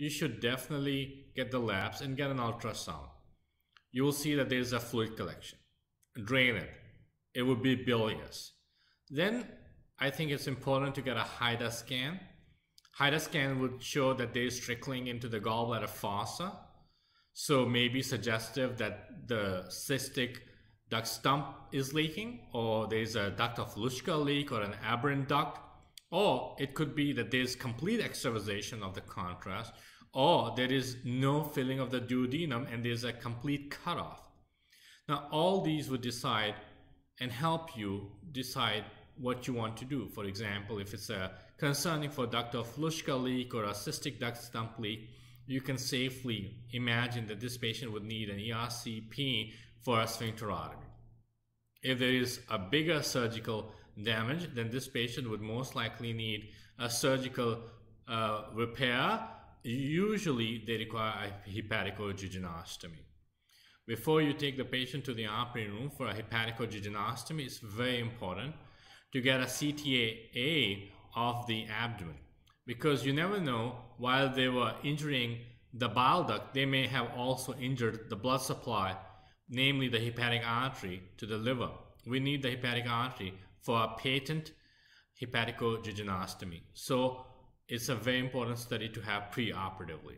you should definitely get the labs and get an ultrasound. You will see that there's a fluid collection. Drain it. It would be bilious. Then I think it's important to get a HIDA scan. HIDA scan would show that there's trickling into the gallbladder fossa. So maybe suggestive that the cystic duct stump is leaking or there's a duct of Luschka leak or an aberrant duct or it could be that there's complete extravasation of the contrast or there is no filling of the duodenum and there's a complete cutoff. Now all these would decide and help you decide what you want to do. For example, if it's a concerning for duct of Luschka leak or a cystic duct stump leak, you can safely imagine that this patient would need an ERCP for a sphincterotomy. If there is a bigger surgical damage, then this patient would most likely need a surgical uh, repair. Usually, they require a hepatico-jejunostomy. Before you take the patient to the operating room for a hepatico-jejunostomy, it's very important to get a CTAA of the abdomen because you never know while they were injuring the bile duct, they may have also injured the blood supply, namely the hepatic artery to the liver. We need the hepatic artery for a patent hepatico-jejunostomy. So it's a very important study to have preoperatively.